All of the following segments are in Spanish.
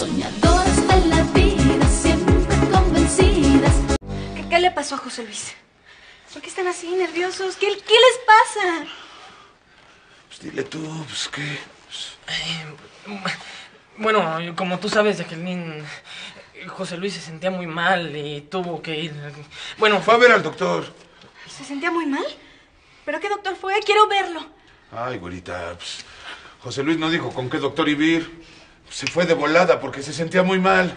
Soñadoras de la vida, siempre convencidas. ¿Qué, qué le pasó a José Luis? ¿Por qué están así nerviosos? ¿Qué, qué les pasa? Pues dile tú, pues qué. Bueno, como tú sabes, Jacqueline, José Luis se sentía muy mal y tuvo que ir. Bueno, Fue a ver al doctor. ¿Se sentía muy mal? ¿Pero qué doctor fue? Quiero verlo. Ay, güerita, pues, José Luis no dijo con qué doctor iba a ir. Se fue de volada porque se sentía muy mal.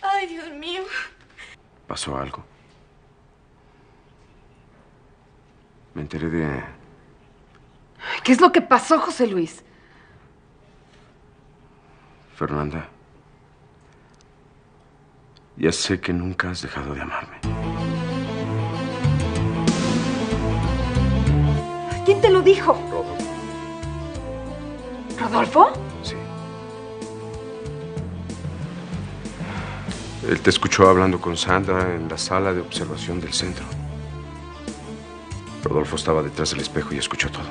Ay, Dios mío. ¿Pasó algo? Me enteré de... ¿Qué es lo que pasó, José Luis? Fernanda. Ya sé que nunca has dejado de amarme. ¿Quién te lo dijo? ¿Rodolfo? Sí. Él te escuchó hablando con Sandra en la sala de observación del centro. Rodolfo estaba detrás del espejo y escuchó todo.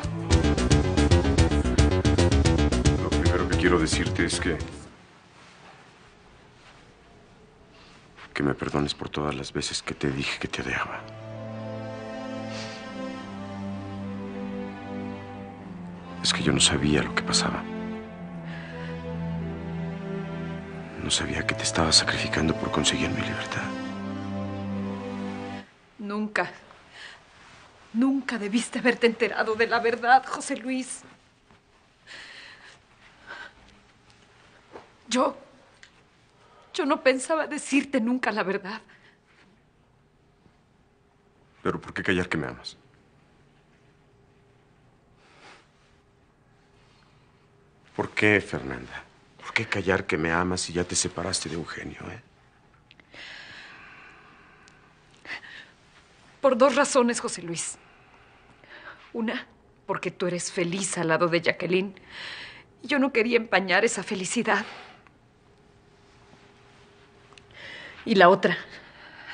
Lo primero que quiero decirte es que... Que me perdones por todas las veces que te dije que te odiaba. Es que yo no sabía lo que pasaba. No sabía que te estaba sacrificando por conseguir mi libertad. Nunca. Nunca debiste haberte enterado de la verdad, José Luis. Yo. Yo no pensaba decirte nunca la verdad. Pero ¿por qué callar que me amas? ¿Por qué, Fernanda? ¿Por qué callar que me amas si ya te separaste de Eugenio, eh? Por dos razones, José Luis. Una, porque tú eres feliz al lado de Jacqueline. Yo no quería empañar esa felicidad. Y la otra,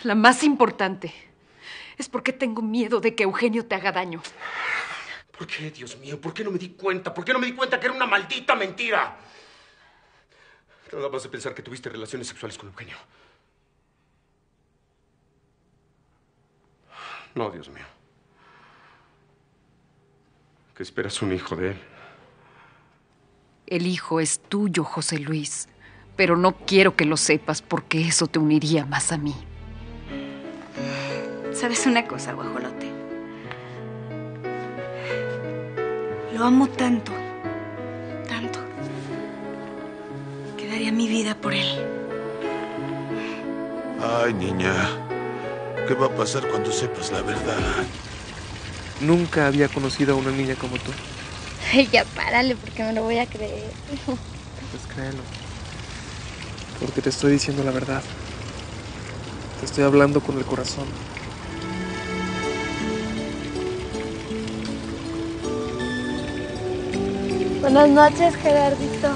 la más importante, es porque tengo miedo de que Eugenio te haga daño. ¿Por qué, Dios mío? ¿Por qué no me di cuenta? ¿Por qué no me di cuenta que era una maldita mentira? Nada más de pensar que tuviste relaciones sexuales con Eugenio. No, Dios mío. ¿Qué esperas un hijo de él? El hijo es tuyo, José Luis, pero no quiero que lo sepas porque eso te uniría más a mí. ¿Sabes una cosa, guajolote? Lo amo tanto, tanto, que daría mi vida por él. Ay, niña. ¿Qué va a pasar cuando sepas la verdad? nunca había conocido a una niña como tú. Ay, ya párale, porque me lo voy a creer. Pues créelo. Porque te estoy diciendo la verdad. Te estoy hablando con el corazón. Buenas noches, Gerardito.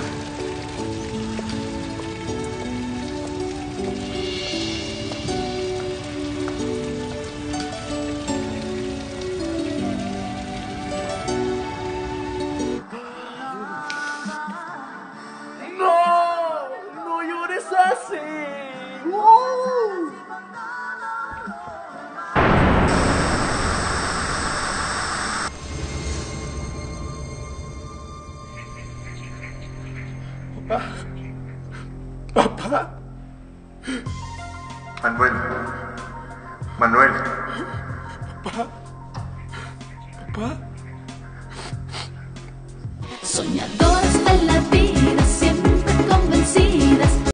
¡No! ¡No llores así! Papá. Manuel. Manuel. Papá. Papá. Soñadoras de la vida, siempre convencidas.